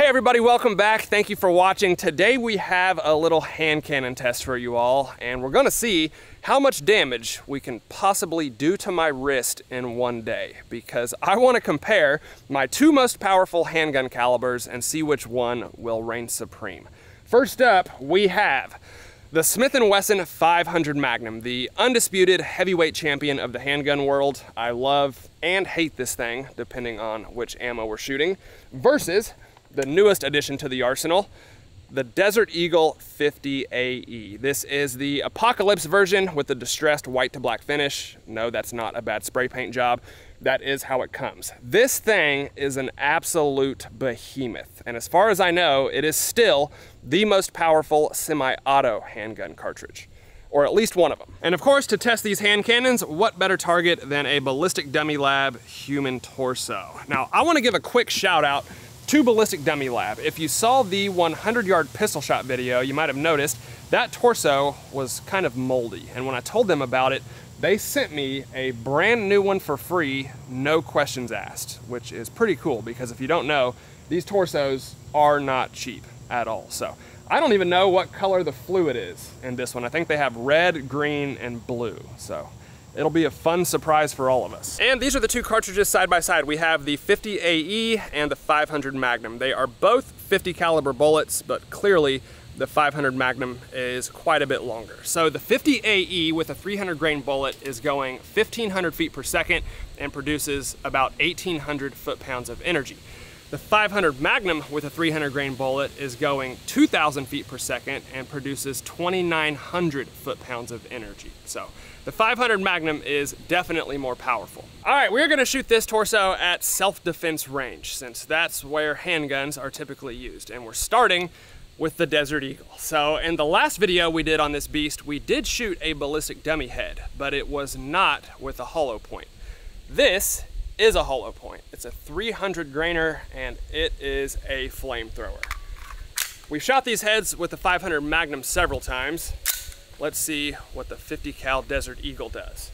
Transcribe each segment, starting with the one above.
Hey everybody, welcome back. Thank you for watching. Today we have a little hand cannon test for you all, and we're gonna see how much damage we can possibly do to my wrist in one day, because I wanna compare my two most powerful handgun calibers and see which one will reign supreme. First up, we have the Smith & Wesson 500 Magnum, the undisputed heavyweight champion of the handgun world. I love and hate this thing, depending on which ammo we're shooting, versus the newest addition to the arsenal, the Desert Eagle 50 AE. This is the Apocalypse version with the distressed white to black finish. No, that's not a bad spray paint job. That is how it comes. This thing is an absolute behemoth. And as far as I know, it is still the most powerful semi-auto handgun cartridge or at least one of them. And of course, to test these hand cannons, what better target than a Ballistic Dummy Lab human torso? Now, I wanna give a quick shout out to Ballistic Dummy Lab. If you saw the 100 yard pistol shot video, you might have noticed that torso was kind of moldy. And when I told them about it, they sent me a brand new one for free, no questions asked, which is pretty cool because if you don't know, these torsos are not cheap at all. So I don't even know what color the fluid is in this one. I think they have red, green, and blue. So It'll be a fun surprise for all of us. And these are the two cartridges side by side. We have the 50 AE and the 500 Magnum. They are both 50 caliber bullets, but clearly the 500 Magnum is quite a bit longer. So the 50 AE with a 300 grain bullet is going 1500 feet per second and produces about 1800 foot-pounds of energy. The 500 Magnum with a 300 grain bullet is going 2,000 feet per second and produces 2,900 foot-pounds of energy. So the 500 Magnum is definitely more powerful. All right, we're gonna shoot this torso at self-defense range since that's where handguns are typically used. And we're starting with the Desert Eagle. So in the last video we did on this beast, we did shoot a ballistic dummy head, but it was not with a hollow point. This is a hollow point. It's a 300 grainer and it is a flamethrower. We've shot these heads with the 500 Magnum several times, Let's see what the 50 cal Desert Eagle does.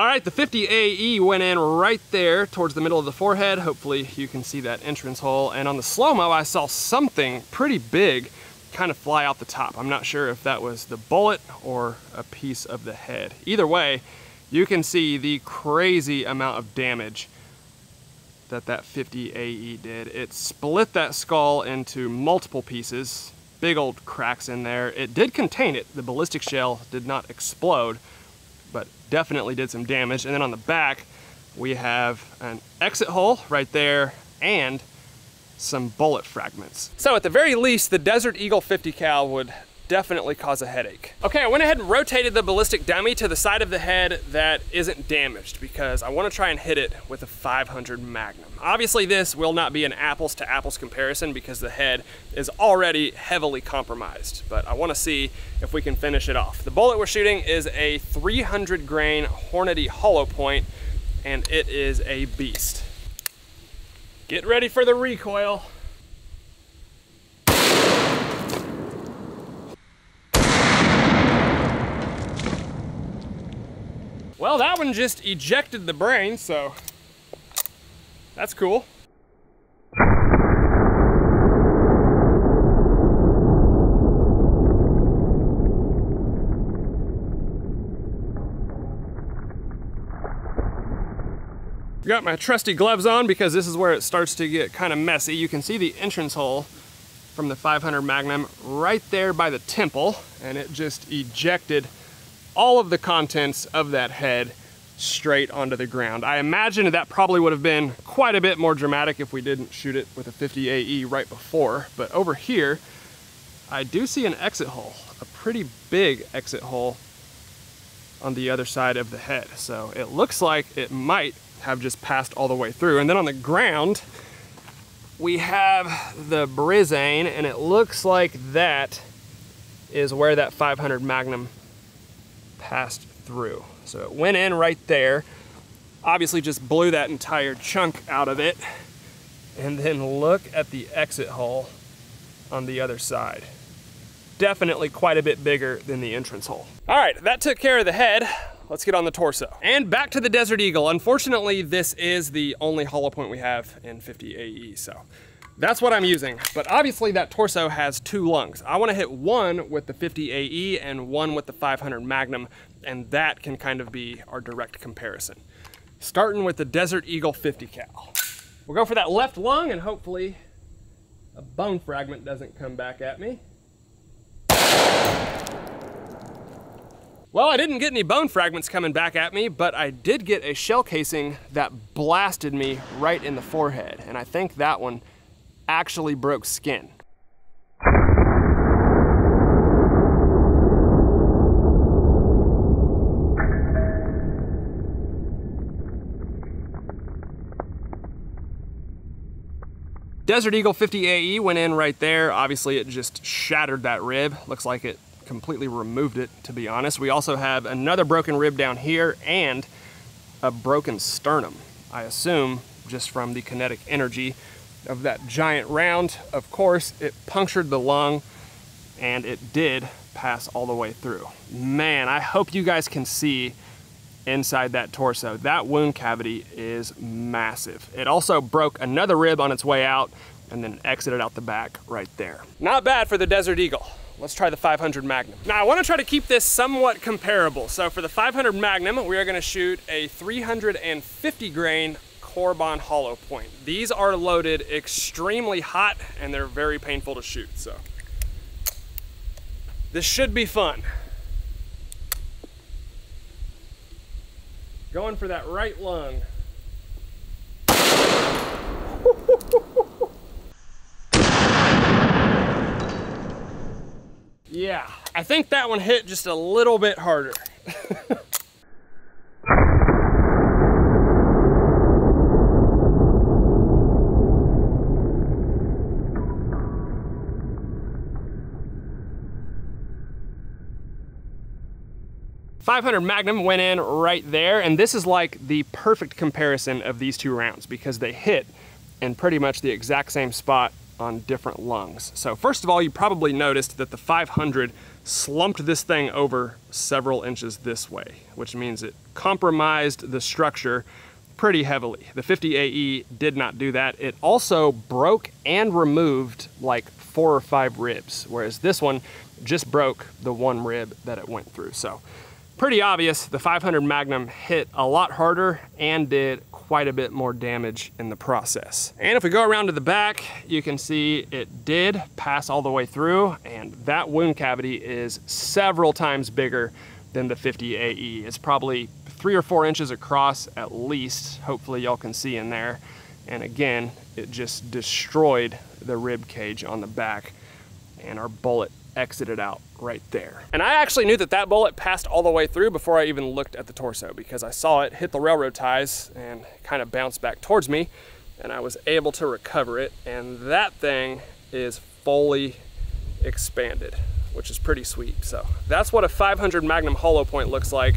All right, the 50 AE went in right there towards the middle of the forehead. Hopefully you can see that entrance hole. And on the slow-mo, I saw something pretty big kind of fly out the top. I'm not sure if that was the bullet or a piece of the head. Either way, you can see the crazy amount of damage that that 50 AE did. It split that skull into multiple pieces, big old cracks in there. It did contain it. The ballistic shell did not explode, definitely did some damage. And then on the back, we have an exit hole right there and some bullet fragments. So at the very least, the Desert Eagle 50 cal would definitely cause a headache. Okay, I went ahead and rotated the ballistic dummy to the side of the head that isn't damaged because I wanna try and hit it with a 500 Magnum. Obviously this will not be an apples to apples comparison because the head is already heavily compromised, but I wanna see if we can finish it off. The bullet we're shooting is a 300 grain Hornady hollow point and it is a beast. Get ready for the recoil. Well, that one just ejected the brain, so that's cool. Got my trusty gloves on because this is where it starts to get kind of messy. You can see the entrance hole from the 500 Magnum right there by the temple and it just ejected all of the contents of that head straight onto the ground. I imagine that probably would have been quite a bit more dramatic if we didn't shoot it with a 50 AE right before, but over here, I do see an exit hole, a pretty big exit hole on the other side of the head. So it looks like it might have just passed all the way through. And then on the ground, we have the Brizane, and it looks like that is where that 500 Magnum passed through. So it went in right there, obviously just blew that entire chunk out of it. And then look at the exit hole on the other side. Definitely quite a bit bigger than the entrance hole. All right, that took care of the head. Let's get on the torso. And back to the Desert Eagle. Unfortunately, this is the only hollow point we have in 50 AE, so that's what I'm using. But obviously that torso has two lungs. I wanna hit one with the 50 AE and one with the 500 Magnum, and that can kind of be our direct comparison. Starting with the Desert Eagle 50 cal. We'll go for that left lung and hopefully a bone fragment doesn't come back at me. Well, I didn't get any bone fragments coming back at me, but I did get a shell casing that blasted me right in the forehead. And I think that one actually broke skin. Desert Eagle 50 AE went in right there. Obviously it just shattered that rib. Looks like it completely removed it, to be honest. We also have another broken rib down here and a broken sternum. I assume just from the kinetic energy of that giant round. Of course, it punctured the lung and it did pass all the way through. Man, I hope you guys can see inside that torso. That wound cavity is massive. It also broke another rib on its way out and then exited out the back right there. Not bad for the Desert Eagle. Let's try the 500 Magnum. Now I wanna try to keep this somewhat comparable. So for the 500 Magnum, we are gonna shoot a 350 grain Corbon hollow point. These are loaded extremely hot and they're very painful to shoot, so. This should be fun. Going for that right lung. yeah, I think that one hit just a little bit harder. 500 Magnum went in right there, and this is like the perfect comparison of these two rounds because they hit in pretty much the exact same spot on different lungs. So first of all, you probably noticed that the 500 slumped this thing over several inches this way, which means it compromised the structure pretty heavily. The 50 AE did not do that. It also broke and removed like four or five ribs, whereas this one just broke the one rib that it went through. So pretty obvious the 500 Magnum hit a lot harder and did quite a bit more damage in the process. And if we go around to the back, you can see it did pass all the way through and that wound cavity is several times bigger than the 50 AE. It's probably three or four inches across at least. Hopefully y'all can see in there. And again, it just destroyed the rib cage on the back and our bullet exited out right there. And I actually knew that that bullet passed all the way through before I even looked at the torso because I saw it hit the railroad ties and kind of bounce back towards me and I was able to recover it. And that thing is fully expanded, which is pretty sweet. So that's what a 500 Magnum hollow point looks like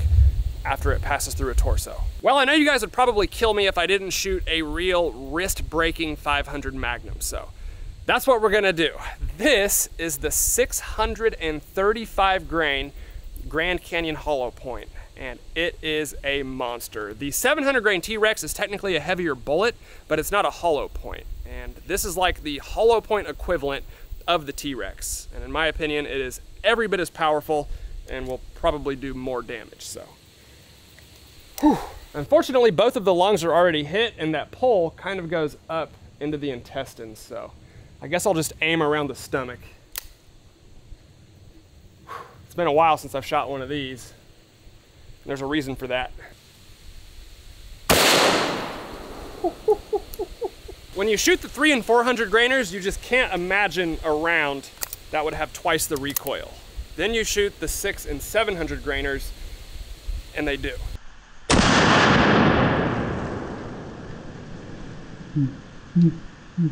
after it passes through a torso. Well, I know you guys would probably kill me if I didn't shoot a real wrist-breaking 500 Magnum, so that's what we're gonna do. This is the 635 grain Grand Canyon Hollow Point, and it is a monster. The 700 grain T-Rex is technically a heavier bullet, but it's not a hollow point. And this is like the hollow point equivalent of the T-Rex. And in my opinion, it is every bit as powerful and will probably do more damage, so. Whew. Unfortunately, both of the lungs are already hit and that pole kind of goes up into the intestines, so I guess I'll just aim around the stomach. It's been a while since I've shot one of these. There's a reason for that. when you shoot the three and 400 grainers, you just can't imagine a round that would have twice the recoil. Then you shoot the six and 700 grainers and they do. Hmm. Hmm. Hmm.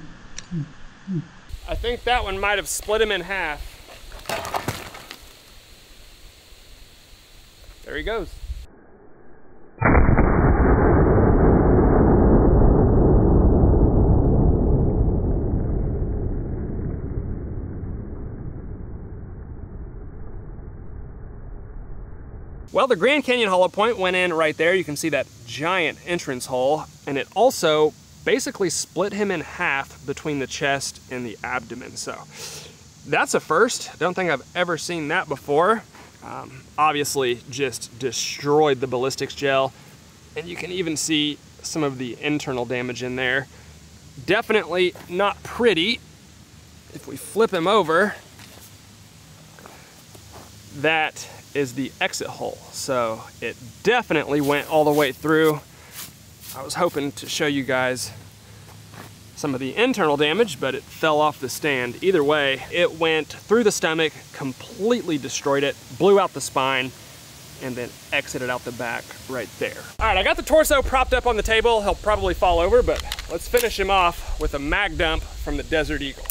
I think that one might have split him in half. There he goes. Well, the Grand Canyon Hollow Point went in right there. You can see that giant entrance hole, and it also basically split him in half between the chest and the abdomen. So that's a first. Don't think I've ever seen that before. Um, obviously just destroyed the ballistics gel and you can even see some of the internal damage in there. Definitely not pretty. If we flip him over, that is the exit hole. So it definitely went all the way through. I was hoping to show you guys some of the internal damage, but it fell off the stand. Either way, it went through the stomach, completely destroyed it, blew out the spine, and then exited out the back right there. All right, I got the torso propped up on the table. He'll probably fall over, but let's finish him off with a mag dump from the Desert Eagle.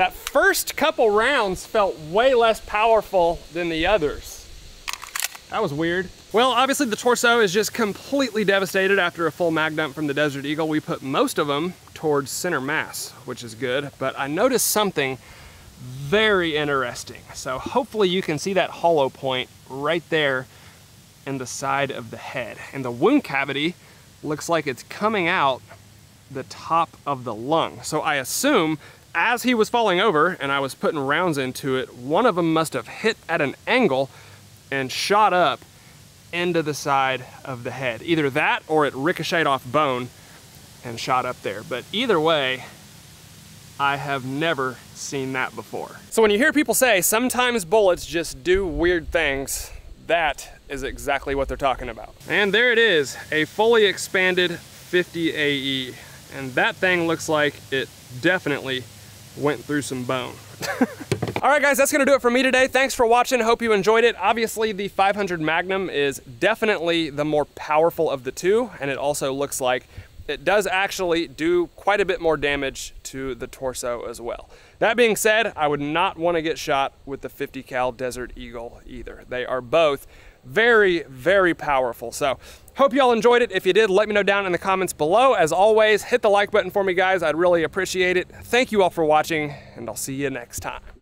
That first couple rounds felt way less powerful than the others. That was weird. Well, obviously the torso is just completely devastated after a full mag dump from the Desert Eagle. We put most of them towards center mass, which is good, but I noticed something very interesting. So hopefully you can see that hollow point right there in the side of the head. And the wound cavity looks like it's coming out the top of the lung. So I assume as he was falling over and I was putting rounds into it, one of them must have hit at an angle and shot up into the side of the head. Either that or it ricocheted off bone and shot up there. But either way, I have never seen that before. So when you hear people say, sometimes bullets just do weird things, that is exactly what they're talking about. And there it is, a fully expanded 50 AE. And that thing looks like it definitely went through some bone. All right, guys, that's gonna do it for me today. Thanks for watching. Hope you enjoyed it. Obviously, the 500 Magnum is definitely the more powerful of the two, and it also looks like it does actually do quite a bit more damage to the torso as well. That being said, I would not want to get shot with the 50 cal Desert Eagle either. They are both very, very powerful. So hope y'all enjoyed it. If you did, let me know down in the comments below. As always, hit the like button for me, guys. I'd really appreciate it. Thank you all for watching, and I'll see you next time.